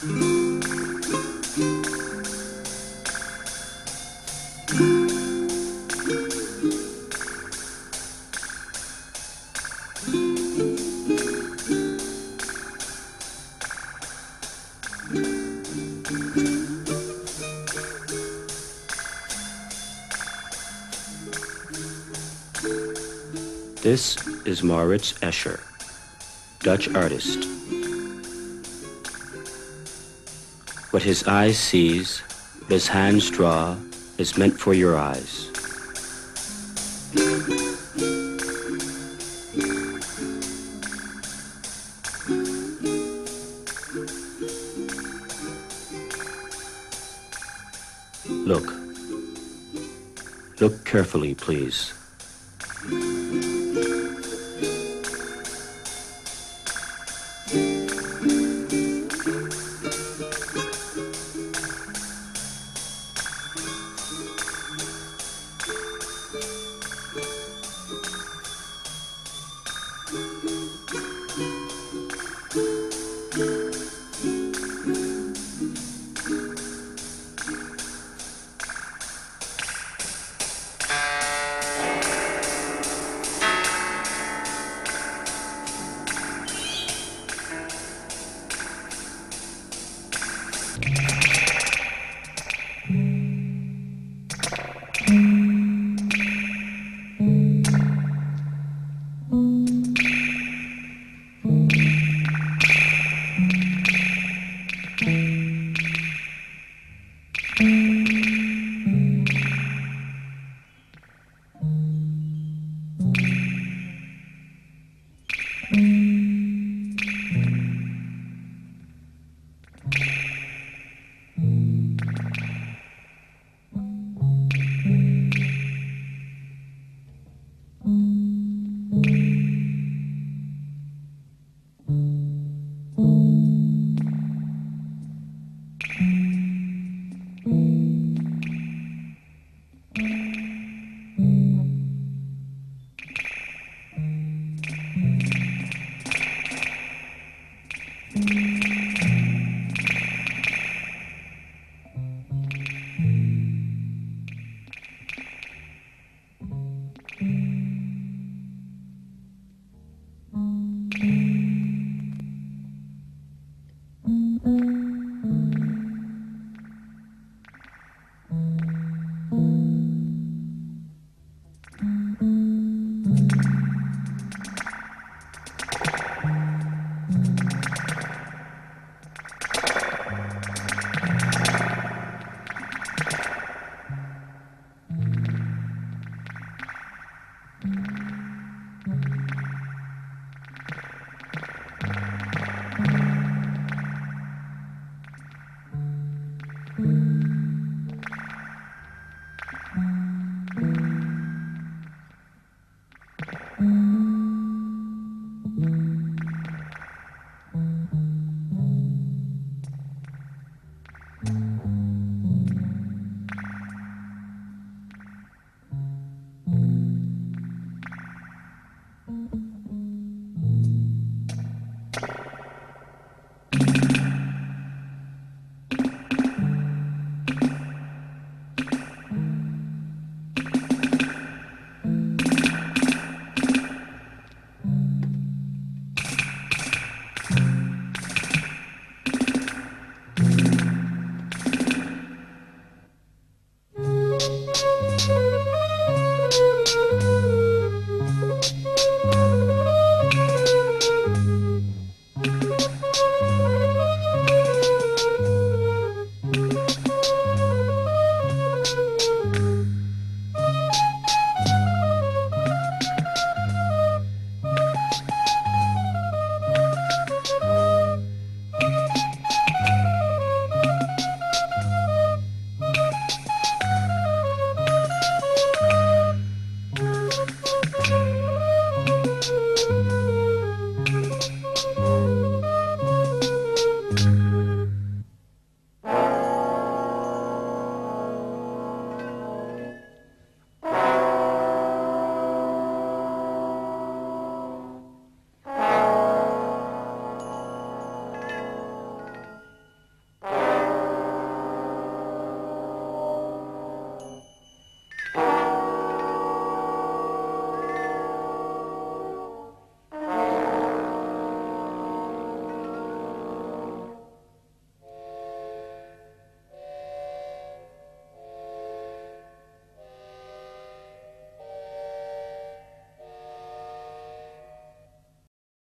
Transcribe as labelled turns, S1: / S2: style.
S1: This is Maurits Escher, Dutch artist. What his eye sees, his hands draw, is meant for your eyes. Look. Look carefully, please.
S2: Mm-hmm. Okay. Mm.